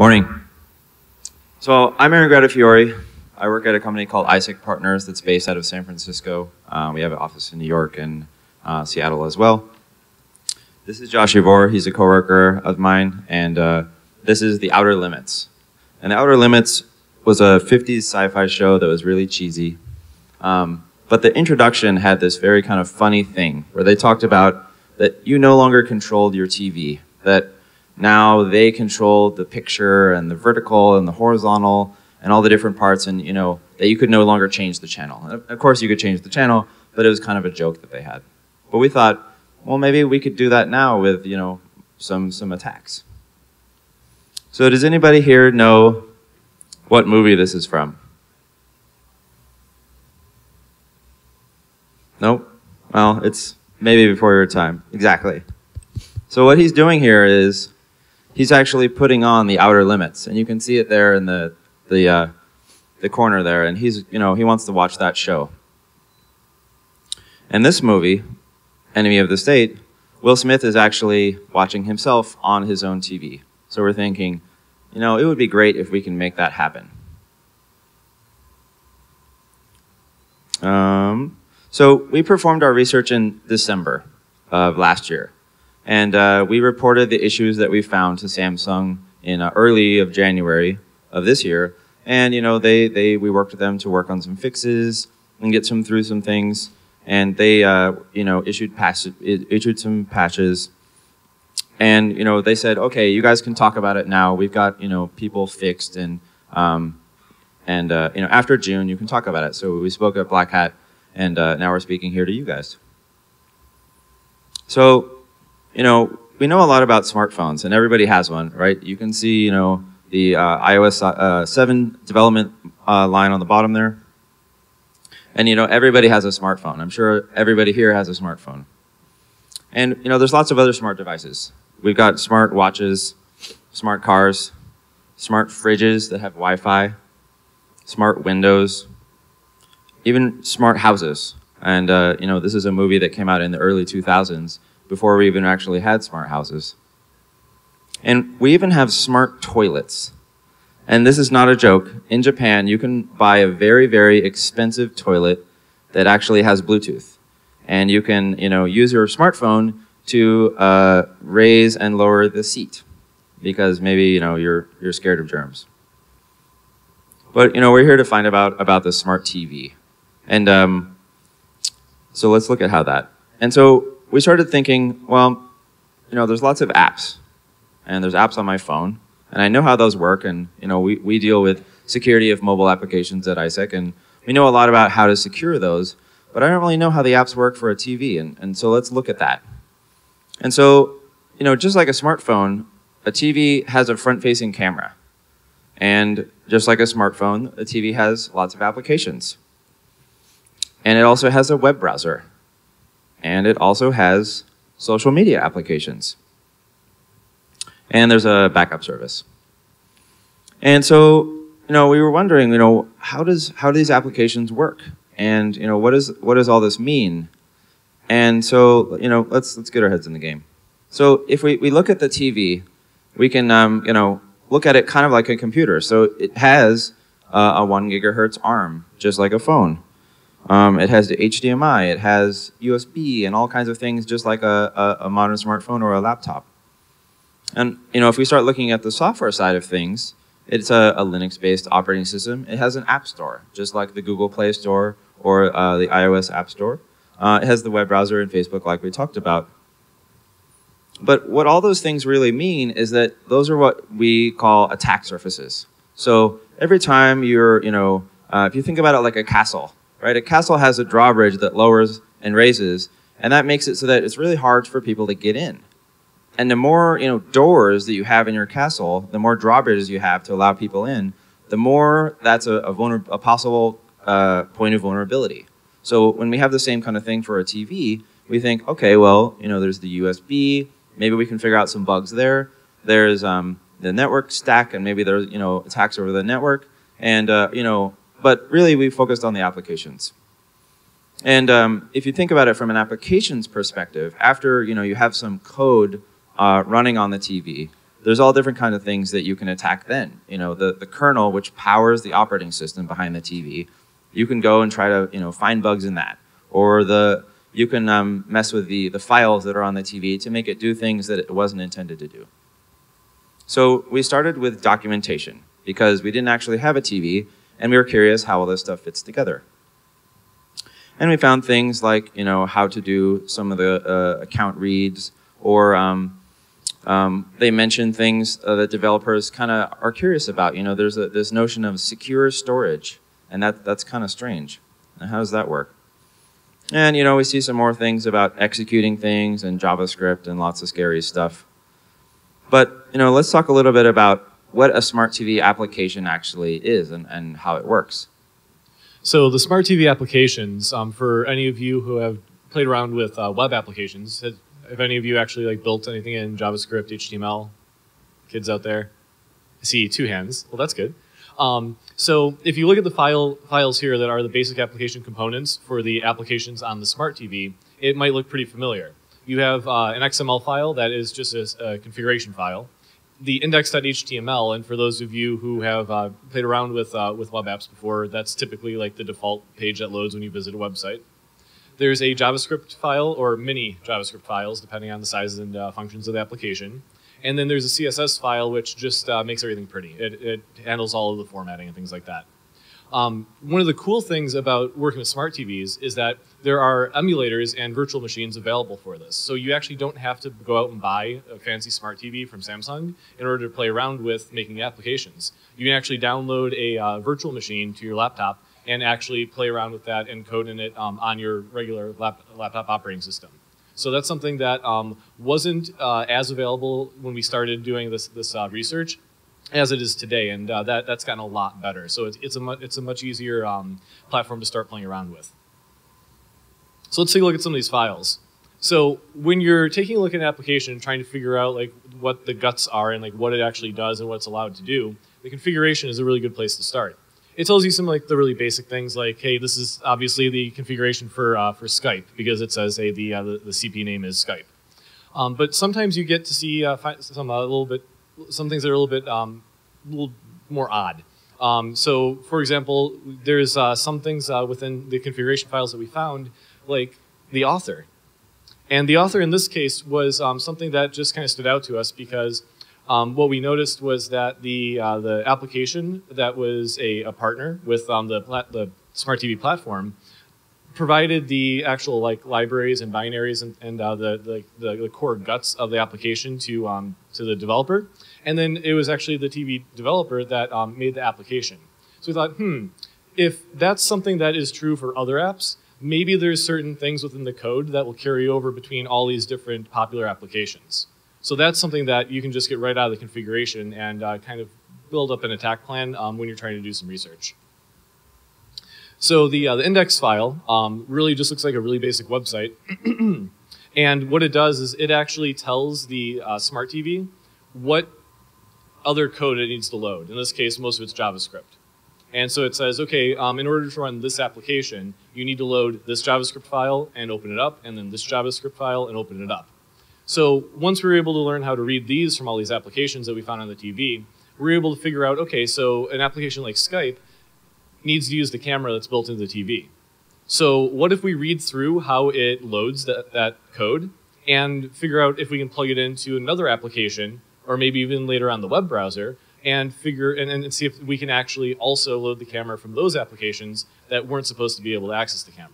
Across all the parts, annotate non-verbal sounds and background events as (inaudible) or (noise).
Morning. So I'm Aaron Grattafiori. I work at a company called ISEC Partners that's based out of San Francisco. Uh, we have an office in New York and uh, Seattle as well. This is Josh Yavor. He's a coworker of mine, and uh, this is The Outer Limits. And The Outer Limits was a 50s sci-fi show that was really cheesy. Um, but the introduction had this very kind of funny thing where they talked about that you no longer controlled your TV, that now they control the picture and the vertical and the horizontal and all the different parts and you know that you could no longer change the channel. and Of course you could change the channel, but it was kind of a joke that they had. But we thought, well maybe we could do that now with, you know, some some attacks. So does anybody here know what movie this is from? Nope. Well, it's maybe before your time. Exactly. So what he's doing here is he's actually putting on the outer limits, and you can see it there in the the uh, the corner there. And he's you know he wants to watch that show. And this movie, Enemy of the State, Will Smith is actually watching himself on his own TV. So we're thinking, you know, it would be great if we can make that happen. Um, so we performed our research in December of last year. And uh, we reported the issues that we found to Samsung in uh, early of January of this year. And, you know, they, they, we worked with them to work on some fixes and get some through some things. And they, uh, you know, issued, issued some patches. And, you know, they said, okay, you guys can talk about it now. We've got, you know, people fixed and, um, and uh, you know, after June, you can talk about it. So we spoke at Black Hat, and uh, now we're speaking here to you guys. So you know, we know a lot about smartphones, and everybody has one, right? You can see, you know, the uh, iOS uh, 7 development uh, line on the bottom there. And, you know, everybody has a smartphone. I'm sure everybody here has a smartphone. And, you know, there's lots of other smart devices. We've got smart watches, smart cars, smart fridges that have Wi-Fi, smart windows, even smart houses. And, uh, you know, this is a movie that came out in the early 2000s before we even actually had smart houses. And we even have smart toilets. And this is not a joke. In Japan, you can buy a very, very expensive toilet that actually has Bluetooth. And you can, you know, use your smartphone to uh, raise and lower the seat because maybe, you know, you're, you're scared of germs. But, you know, we're here to find about, about the smart TV. And um, so let's look at how that. And so we started thinking, well, you know, there's lots of apps, and there's apps on my phone, and I know how those work, and you know, we, we deal with security of mobile applications at ISEC, and we know a lot about how to secure those, but I don't really know how the apps work for a TV, and, and so let's look at that. And so, you know, just like a smartphone, a TV has a front-facing camera. And just like a smartphone, a TV has lots of applications. And it also has a web browser and it also has social media applications. And there's a backup service. And so, you know, we were wondering, you know, how does how do these applications work? And you know, what is what does all this mean? And so, you know, let's let's get our heads in the game. So if we, we look at the TV, we can um, you know look at it kind of like a computer. So it has uh, a one gigahertz ARM, just like a phone. Um, it has the HDMI, it has USB and all kinds of things just like a, a, a, modern smartphone or a laptop. And you know, if we start looking at the software side of things, it's a, a Linux-based operating system. It has an app store, just like the Google Play Store or uh, the iOS App Store. Uh, it has the web browser and Facebook like we talked about. But what all those things really mean is that those are what we call attack surfaces. So every time you're, you know, uh, if you think about it like a castle, right? A castle has a drawbridge that lowers and raises, and that makes it so that it's really hard for people to get in. And the more you know doors that you have in your castle, the more drawbridges you have to allow people in, the more that's a, a, a possible uh, point of vulnerability. So when we have the same kind of thing for a TV, we think, okay, well, you know, there's the USB. Maybe we can figure out some bugs there. There's um, the network stack, and maybe there's you know attacks over the network. And uh, you know, but really we focused on the applications. And um, if you think about it from an applications perspective, after you know you have some code uh, running on the TV, there's all different kind of things that you can attack then. You know, the, the kernel, which powers the operating system behind the TV, you can go and try to, you know, find bugs in that. Or the, you can um, mess with the, the files that are on the TV to make it do things that it wasn't intended to do. So we started with documentation because we didn't actually have a TV and we were curious how all this stuff fits together. And we found things like, you know, how to do some of the uh, account reads or um, um, they mention things uh, that developers kind of are curious about. You know, there's a, this notion of secure storage, and that, that's kind of strange. how does that work? And, you know, we see some more things about executing things and JavaScript and lots of scary stuff. But, you know, let's talk a little bit about what a smart TV application actually is and, and how it works. So the smart TV applications, um, for any of you who have played around with uh, web applications, if any of you actually like built anything in JavaScript, HTML, kids out there, I see two hands. Well, that's good. Um, so if you look at the file files here that are the basic application components for the applications on the smart TV, it might look pretty familiar. You have uh, an XML file that is just a, a, configuration file. The index.html, and for those of you who have uh, played around with, uh, with web apps before, that's typically like the default page that loads when you visit a website. There's a JavaScript file or many JavaScript files, depending on the size and uh, functions of the application. And then there's a CSS file, which just uh, makes everything pretty. It, it, handles all of the formatting and things like that. Um, one of the cool things about working with smart TVs is that there are emulators and virtual machines available for this. So you actually don't have to go out and buy a fancy smart TV from Samsung in order to play around with making applications. You can actually download a uh, virtual machine to your laptop and actually play around with that and code in it um, on your regular lap laptop operating system. So that's something that um, wasn't uh, as available when we started doing this, this uh, research as it is today, and uh, that, that's gotten a lot better. So it's, it's, a, it's a much easier um, platform to start playing around with. So let's take a look at some of these files. So when you're taking a look at an application and trying to figure out like what the guts are and like what it actually does and what it's allowed to do, the configuration is a really good place to start it tells you some like the really basic things like, hey, this is obviously the configuration for uh, for Skype because it says, hey, the, uh, the, the CP name is Skype. Um, but sometimes you get to see uh, some a uh, little bit some things that are a little bit um, a little more odd. Um, so, for example, there's uh, some things uh, within the configuration files that we found, like the author. And the author in this case was um, something that just kind of stood out to us because um, what we noticed was that the uh, the application that was a, a partner with um, the the smart TV platform provided the actual like libraries and binaries and, and uh, the, the, the core guts of the application to um, to the developer, and then it was actually the TV developer that um, made the application. So we thought, hmm, if that's something that is true for other apps, maybe there's certain things within the code that will carry over between all these different popular applications. So that's something that you can just get right out of the configuration and uh, kind of build up an attack plan um, when you're trying to do some research. So the, uh, the index file um, really just looks like a really basic website. (clears throat) and what it does is it actually tells the uh, smart TV what other code it needs to load. In this case, most of it's JavaScript. And so it says, okay, um, in order to run this application, you need to load this JavaScript file and open it up, and then this JavaScript file and open it up. So once we were able to learn how to read these from all these applications that we found on the TV, we were able to figure out, okay, so an application like Skype needs to use the camera that's built into the TV. So what if we read through how it loads that, that code and figure out if we can plug it into another application or maybe even later on the web browser and figure and, and see if we can actually also load the camera from those applications that weren't supposed to be able to access the camera.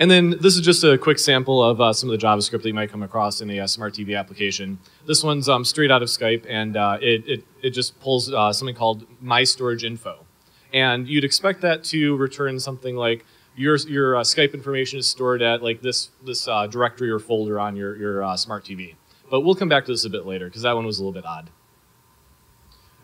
And then this is just a quick sample of uh, some of the JavaScript that you might come across in a, uh, smart TV application. This one's um, straight out of Skype, and uh, it, it, it, just pulls uh, something called My Storage Info. And you'd expect that to return something like your, your uh, Skype information is stored at like this, this uh, directory or folder on your, your smart TV. But we'll come back to this a bit later, because that one was a little bit odd.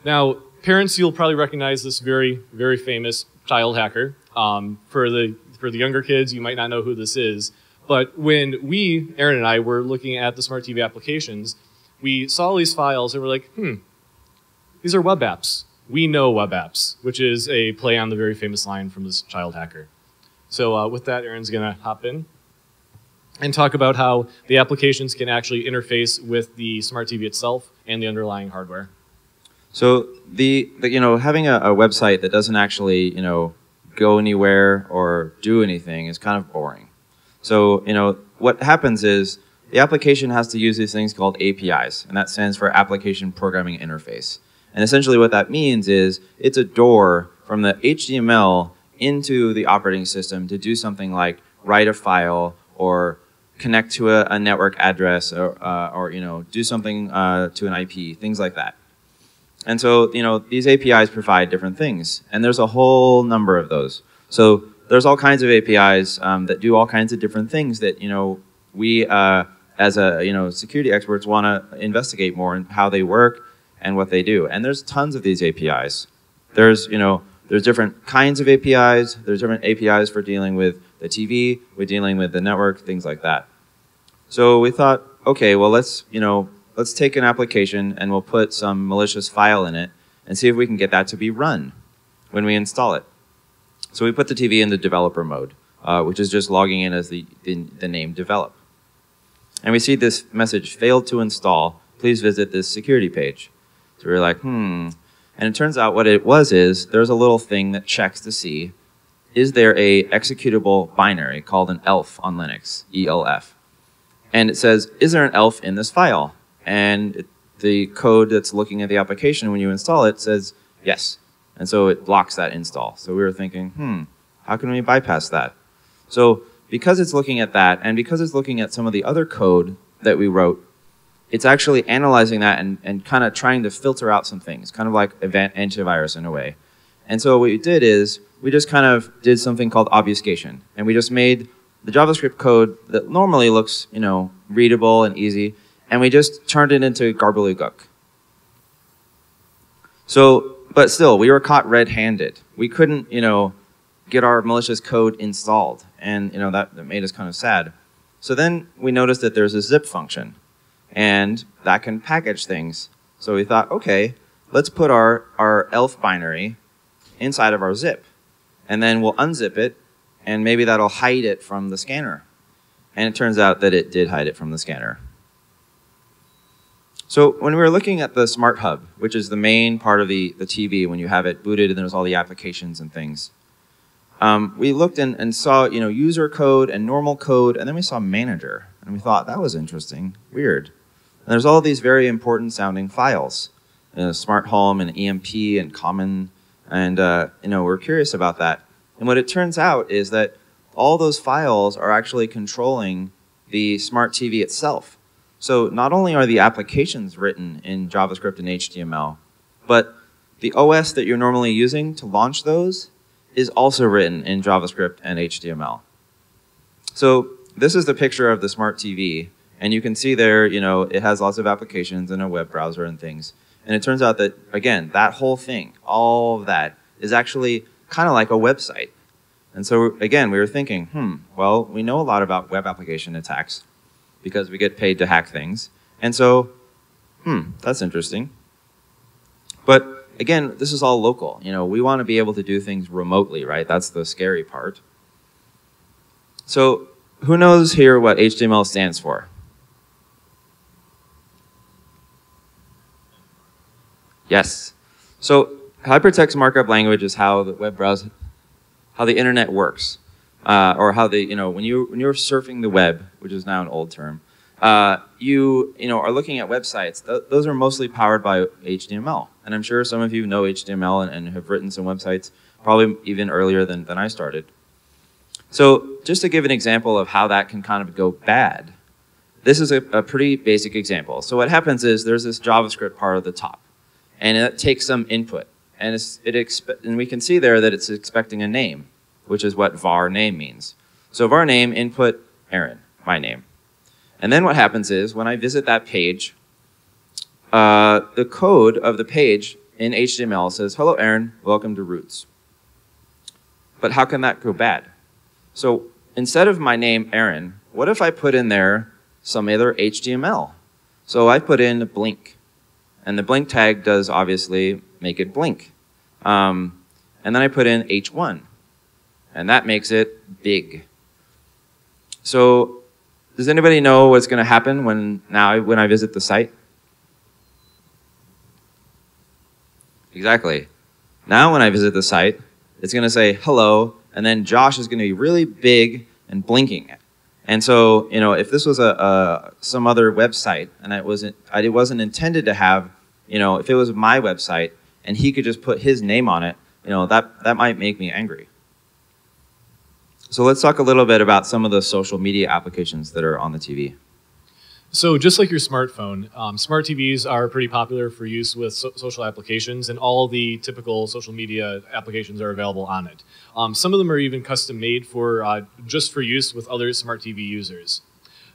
Now, parents, you'll probably recognize this very, very famous child hacker. Um, for the for the younger kids, you might not know who this is. But when we, Aaron and I, were looking at the smart TV applications, we saw these files and we're like, hmm, these are web apps. We know web apps, which is a play on the very famous line from this child hacker. So uh, with that, Aaron's going to hop in. And talk about how the applications can actually interface with the smart TV itself and the underlying hardware. So the, the you know having a, a, website that doesn't actually you know go anywhere or do anything is kind of boring. So you know what happens is the application has to use these things called APIs, and that stands for Application Programming Interface. And essentially what that means is it's a door from the HTML into the operating system to do something like write a file or connect to a, a network address or, uh, or, you know, do something uh, to an IP, things like that. And so, you know, these APIs provide different things, and there's a whole number of those. So there's all kinds of APIs um, that do all kinds of different things that, you know, we, uh, as a, you know, security experts want to investigate more in how they work and what they do. And there's tons of these APIs. There's, you know, there's different kinds of APIs. There's different APIs for dealing with the TV, with dealing with the network, things like that. So we thought, okay, well, let's, you know, let's take an application and we'll put some malicious file in it and see if we can get that to be run when we install it. So we put the TV in the developer mode, uh, which is just logging in as the, the, the name develop. And we see this message, failed to install, please visit this security page. So we are like, hmm. And it turns out what it was is there's a little thing that checks to see is there a executable binary called an ELF on Linux, ELF and it says, is there an ELF in this file? And it, the code that's looking at the application when you install it says yes. And so it blocks that install. So we were thinking, hmm, how can we bypass that? So because it's looking at that, and because it's looking at some of the other code that we wrote, it's actually analyzing that and, and kind of trying to filter out some things, kind of like event antivirus in a way. And so what we did is we just kind of did something called obfuscation. And we just made the JavaScript code that normally looks, you know, readable and easy, and we just turned it into gobbledygook. So, but still, we were caught red-handed. We couldn't, you know, get our malicious code installed, and you know that, that made us kind of sad. So then we noticed that there's a zip function, and that can package things. So we thought, okay, let's put our, our ELF binary inside of our zip, and then we'll unzip it and maybe that'll hide it from the scanner. And it turns out that it did hide it from the scanner. So when we were looking at the Smart Hub, which is the main part of the, the TV when you have it booted and there's all the applications and things, um, we looked and, and saw you know user code and normal code, and then we saw manager. And we thought, that was interesting, weird. And there's all these very important sounding files, uh, Smart Home and EMP and Common, and uh, you know we're curious about that. And what it turns out is that all those files are actually controlling the smart TV itself. So not only are the applications written in JavaScript and HTML, but the OS that you're normally using to launch those is also written in JavaScript and HTML. So this is the picture of the smart TV. And you can see there, you know, it has lots of applications and a web browser and things. And it turns out that, again, that whole thing, all of that, is actually kind of like a website. And so again, we were thinking, hmm, well, we know a lot about web application attacks because we get paid to hack things. And so, hmm, that's interesting. But again, this is all local. You know, we want to be able to do things remotely, right? That's the scary part. So who knows here what HTML stands for? Yes. So hypertext markup language is how the web browser, how the internet works, uh, or how the you know when you when you're surfing the web, which is now an old term, uh, you you know are looking at websites. Th those are mostly powered by HTML, and I'm sure some of you know HTML and, and have written some websites probably even earlier than than I started. So just to give an example of how that can kind of go bad, this is a, a pretty basic example. So what happens is there's this JavaScript part at the top, and it takes some input and, it and we can see there that it's expecting a name, which is what var name means. So var name input Aaron, my name. And then what happens is when I visit that page, uh, the code of the page in HTML says, hello Aaron, welcome to r00tz. But how can that go bad? So instead of my name Aaron, what if I put in there some other HTML? So I put in a blink. And the blink tag does obviously make it blink. Um, and then I put in H1, and that makes it big. So does anybody know what's going to happen when now when I visit the site? Exactly. Now when I visit the site, it's going to say hello, and then Josh is going to be really big and blinking. And so, you know, if this was a, a some other website and it wasn't, it wasn't intended to have, you know, if it was my website and he could just put his name on it, you know, that that might make me angry. So let's talk a little bit about some of the social media applications that are on the TV. So just like your smartphone, um, smart TVs are pretty popular for use with so social applications, and all the typical social media applications are available on it. Um, some of them are even custom made for uh, just for use with other smart TV users.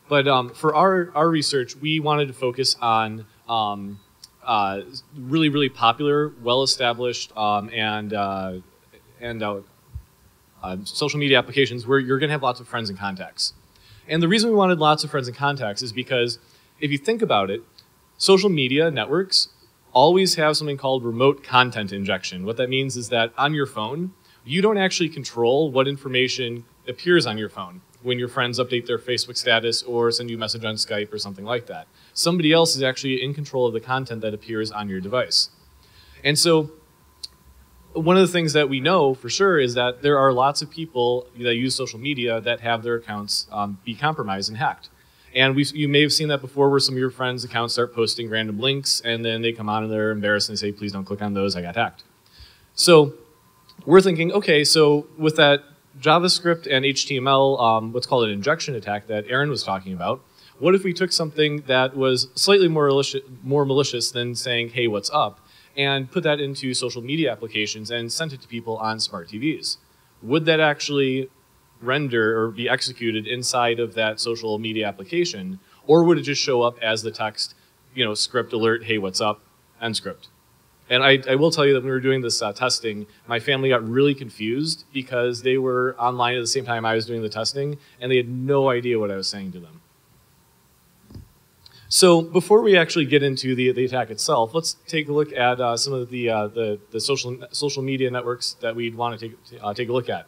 But um, for our, our research, we wanted to focus on um, uh, really, really popular, well-established, um, and uh, and uh, uh, social media applications where you're going to have lots of friends and contacts. And the reason we wanted lots of friends and contacts is because if you think about it, social media networks always have something called remote content injection. What that means is that on your phone, you don't actually control what information appears on your phone when your friends update their Facebook status or send you a message on Skype or something like that. Somebody else is actually in control of the content that appears on your device. And so one of the things that we know for sure is that there are lots of people that use social media that have their accounts um, be compromised and hacked. And you may have seen that before where some of your friends' accounts start posting random links and then they come on and they're embarrassed and they say, please don't click on those, I got hacked. So we're thinking, okay, so with that JavaScript and HTML, um, what's called an injection attack that Aaron was talking about, what if we took something that was slightly more malicious, more malicious than saying, hey, what's up, and put that into social media applications and sent it to people on smart TVs. Would that actually render or be executed inside of that social media application, or would it just show up as the text, you know, script alert, hey, what's up, end script? And I, I will tell you that when we were doing this uh, testing, my family got really confused because they were online at the same time I was doing the testing, and they had no idea what I was saying to them. So before we actually get into the, the attack itself, let's take a look at uh, some of the, uh, the, the, social, social media networks that we'd want to take, uh, take a look at.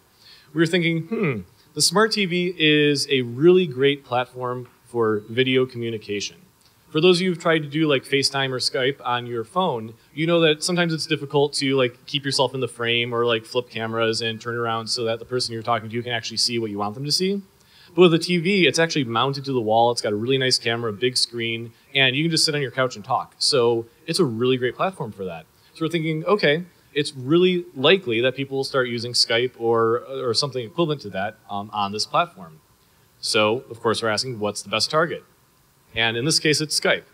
We were thinking, hmm, the smart TV is a really great platform for video communication. For those of you who've tried to do like FaceTime or Skype on your phone, you know that sometimes it's difficult to like keep yourself in the frame or like flip cameras and turn around so that the person you're talking to can actually see what you want them to see. But with a TV, it's actually mounted to the wall. It's got a really nice camera, big screen, and you can just sit on your couch and talk. So it's a really great platform for that. So we're thinking, okay, it's really likely that people will start using Skype or, or something equivalent to that um, on this platform. So, of course, we're asking, what's the best target? And in this case, it's Skype.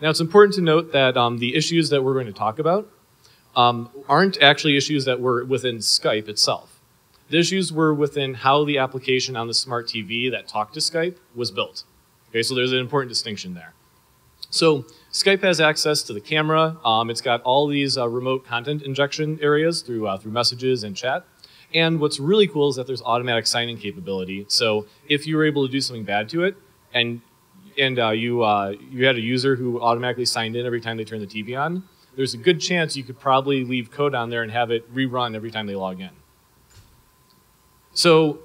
Now, it's important to note that um, the issues that we're going to talk about um, aren't actually issues that were within Skype itself. The issues were within how the application on the smart TV that talked to Skype was built. Okay, so there's an important distinction there. So Skype has access to the camera. Um, it's got all these uh, remote content injection areas through, uh, through messages and chat. And what's really cool is that there's automatic signing capability. So if you were able to do something bad to it, and and uh, you uh, you had a user who automatically signed in every time they turned the TV on, there's a good chance you could probably leave code on there and have it rerun every time they log in. So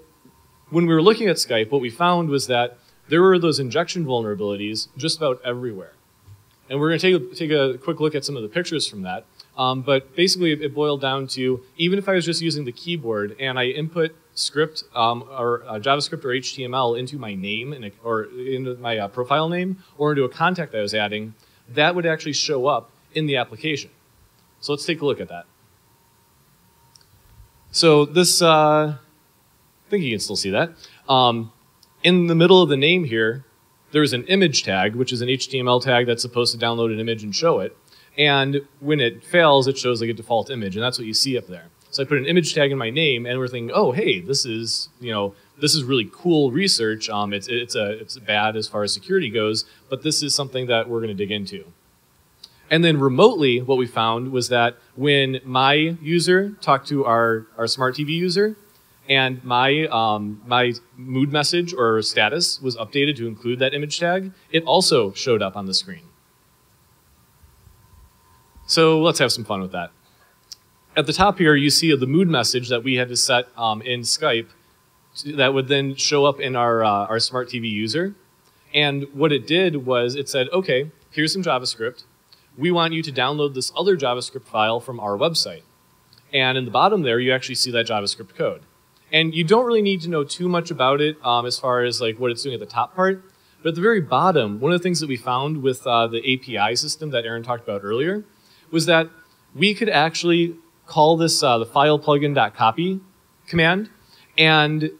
when we were looking at Skype, what we found was that there were those injection vulnerabilities just about everywhere. And we're going to take a, take a quick look at some of the pictures from that. Um, but basically, it boiled down to even if I was just using the keyboard and I input script um, or uh, JavaScript or HTML into my name a, or into my uh, profile name or into a contact I was adding, that would actually show up in the application. So let's take a look at that. So this uh, I think you can still see that. Um, in the middle of the name here, there's an image tag, which is an HTML tag that's supposed to download an image and show it. And when it fails, it shows like a default image, and that's what you see up there. So I put an image tag in my name, and we're thinking, oh, hey, this is, you know, this is really cool research. Um, it's, it's, a, it's bad as far as security goes, but this is something that we're going to dig into. And then remotely, what we found was that when my user talked to our, our smart TV user, and my, um, my mood message or status was updated to include that image tag, it also showed up on the screen. So let's have some fun with that. At the top here, you see the mood message that we had to set um, in Skype that would then show up in our, uh, our smart TV user. And what it did was it said, okay, here's some JavaScript. We want you to download this other JavaScript file from our website. And in the bottom there, you actually see that JavaScript code. And you don't really need to know too much about it um, as far as like what it's doing at the top part. But at the very bottom, one of the things that we found with uh, the API system that Aaron talked about earlier was that we could actually call this uh, the file plugin.copy command and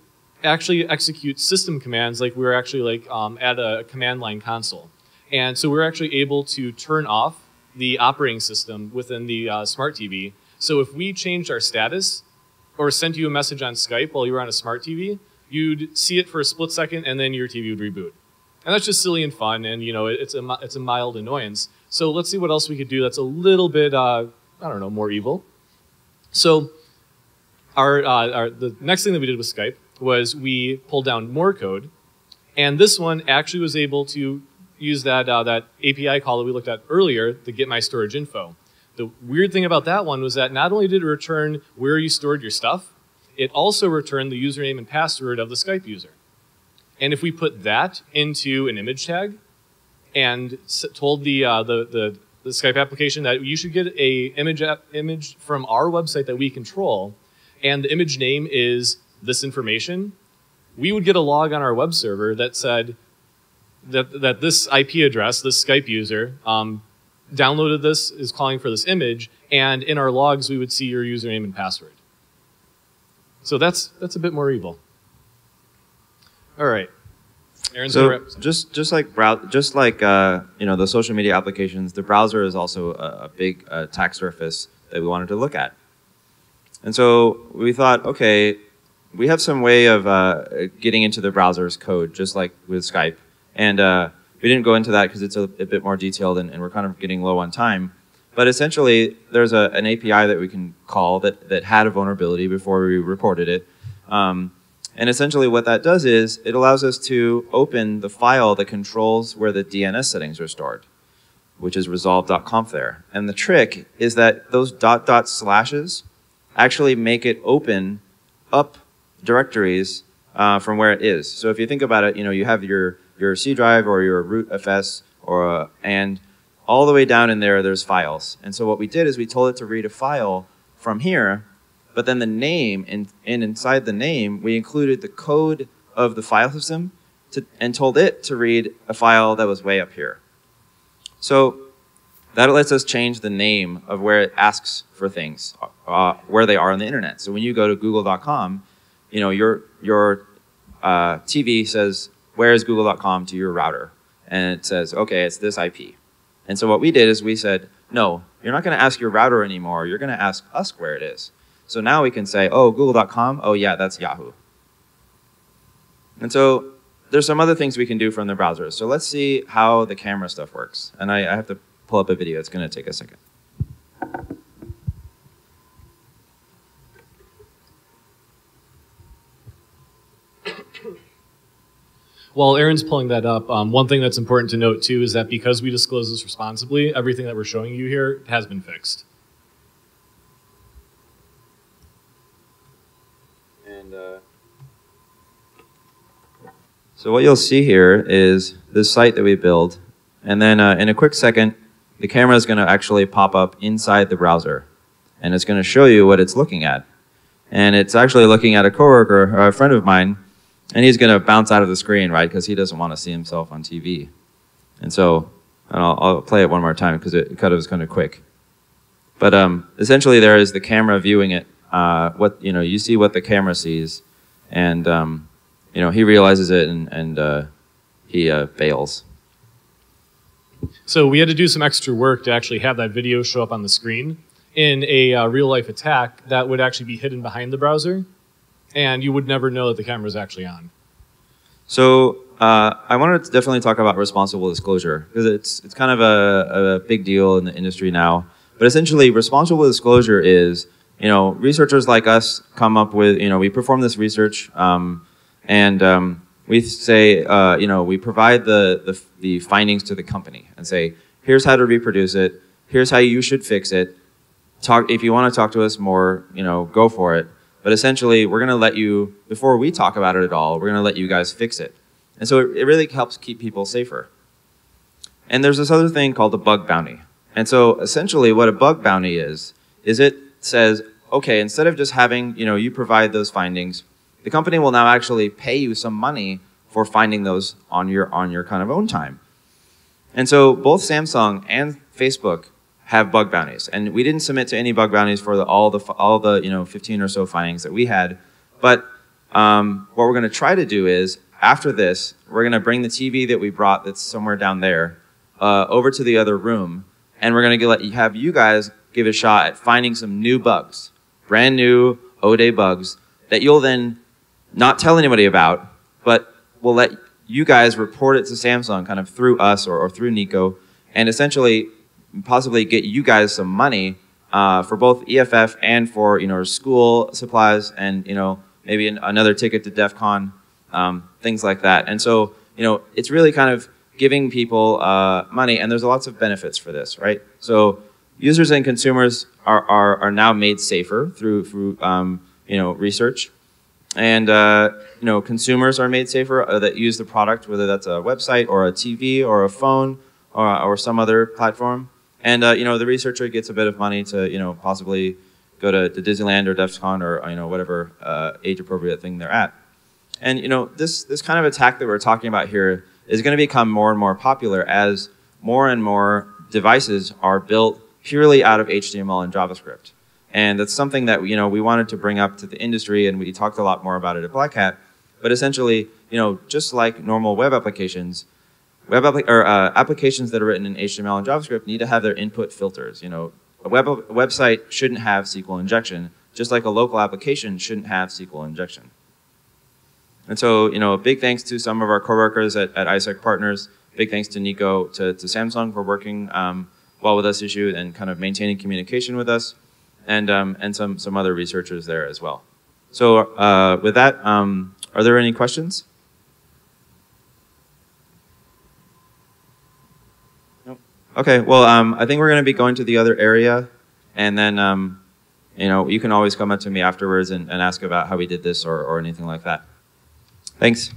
actually execute system commands like we were actually like um, at a command line console. And so we're actually able to turn off the operating system within the uh, smart TV. So if we changed our status or sent you a message on Skype while you were on a smart TV, you'd see it for a split second and then your TV would reboot. And that's just silly and fun, and you know it's a it's a mild annoyance. So let's see what else we could do that's a little bit uh, I don't know more evil. So our, uh, our the next thing that we did with Skype was we pulled down more code, and this one actually was able to use that uh, that API call that we looked at earlier to get my storage info. The weird thing about that one was that not only did it return where you stored your stuff, it also returned the username and password of the Skype user. And if we put that into an image tag and told the, uh, the, the, the, Skype application that you should get a image, image from our website that we control, and the image name is this information, we would get a log on our web server that said that, that this IP address, this Skype user, um, downloaded this, is calling for this image, and in our logs we would see your username and password. So that's, that's a bit more evil. All right. Aaron's so just just like just like uh, you know the social media applications, the browser is also a, a big uh, attack surface that we wanted to look at. And so we thought, okay, we have some way of uh, getting into the browser's code, just like with Skype. And uh, we didn't go into that because it's a, a, bit more detailed and, and, we're kind of getting low on time. But essentially, there's a, an API that we can call that, that had a vulnerability before we reported it. Um, and essentially what that does is it allows us to open the file that controls where the DNS settings are stored, which is resolv.conf there. And the trick is that those dot dot slashes actually make it open up directories uh, from where it is. So if you think about it, you know, you have your, your C drive or your root FS or, uh, and all the way down in there, there's files. And so what we did is we told it to read a file from here, but then the name, and, and inside the name, we included the code of the file system to, and told it to read a file that was way up here. So that lets us change the name of where it asks for things, uh, where they are on the internet. So when you go to google.com, you know, your, your uh, TV says, where is google.com to your router? And it says, okay, it's this IP. And so what we did is we said, no, you're not going to ask your router anymore. You're going to ask us where it is. So now we can say, oh, google.com, oh yeah, that's Yahoo. And so there's some other things we can do from the browser. So let's see how the camera stuff works. And I, I have to pull up a video. It's going to take a second. While Aaron's pulling that up, um, one thing that's important to note too is that because we disclose this responsibly, everything that we're showing you here has been fixed. And uh, so what you'll see here is this site that we build, and then uh, in a quick second, the camera is going to actually pop up inside the browser, and it's going to show you what it's looking at. And it's actually looking at a coworker, or a friend of mine, and he's going to bounce out of the screen, right, because he doesn't want to see himself on TV. And so, and I'll, I'll play it one more time because it of was kind of quick. But um, essentially, there is the camera viewing it. Uh, what you know, you see what the camera sees, and um, you know he realizes it, and, and uh, he uh, bails. So we had to do some extra work to actually have that video show up on the screen in a uh, real life attack that would actually be hidden behind the browser and you would never know that the camera is actually on. So uh, I wanted to definitely talk about responsible disclosure because it's it's kind of a, a big deal in the industry now. But essentially, responsible disclosure is you know researchers like us come up with you know we perform this research um, and um, we say uh, you know we provide the, the the findings to the company and say here's how to reproduce it here's how you should fix it talk if you want to talk to us more you know go for it but essentially, we're going to let you, before we talk about it at all, we're going to let you guys fix it. And so it, it really helps keep people safer. And there's this other thing called a bug bounty. And so essentially what a bug bounty is, is it says, okay, instead of just having, you know, you provide those findings, the company will now actually pay you some money for finding those on your on your kind of own time. And so both Samsung and Facebook have bug bounties, and we didn't submit to any bug bounties for the, all the all the you know 15 or so findings that we had. But um, what we're going to try to do is after this, we're going to bring the TV that we brought that's somewhere down there uh, over to the other room, and we're going to let you have you guys give a shot at finding some new bugs, brand new O-Day bugs that you'll then not tell anybody about, but we'll let you guys report it to Samsung kind of through us or, or through Nico, and essentially possibly get you guys some money uh, for both EFF and for you know school supplies and you know maybe an, another ticket to DEF CON, um, things like that. And so you know it's really kind of giving people uh, money, and there's lots of benefits for this, right? So users and consumers are, are, are now made safer through through um, you know research and uh, you know consumers are made safer uh, that use the product, whether that's a website or a TV or a phone or, or some other platform. And uh, you know the researcher gets a bit of money to you know possibly go to, to Disneyland or DEF CON or you know whatever uh, age appropriate thing they're at. And you know this this kind of attack that we're talking about here is going to become more and more popular as more and more devices are built purely out of HTML and JavaScript. And that's something that you know we wanted to bring up to the industry, and we talked a lot more about it at Black Hat. But essentially, you know, just like normal web applications, web or uh, applications that are written in HTML and JavaScript need to have their input filters. You know, a, web a website shouldn't have SQL injection, just like a local application shouldn't have SQL injection. And so, you know, big thanks to some of our coworkers at, at ISEC Partners. Big thanks to Nico, to, to Samsung for working um, well with us issue and kind of maintaining communication with us and, um, and some, some other researchers there as well. So uh, with that, um, are there any questions? Okay, well, um, I think we're going to be going to the other area, and then, um, you know, you can always come up to me afterwards and, and ask about how we did this or, or anything like that. Thanks.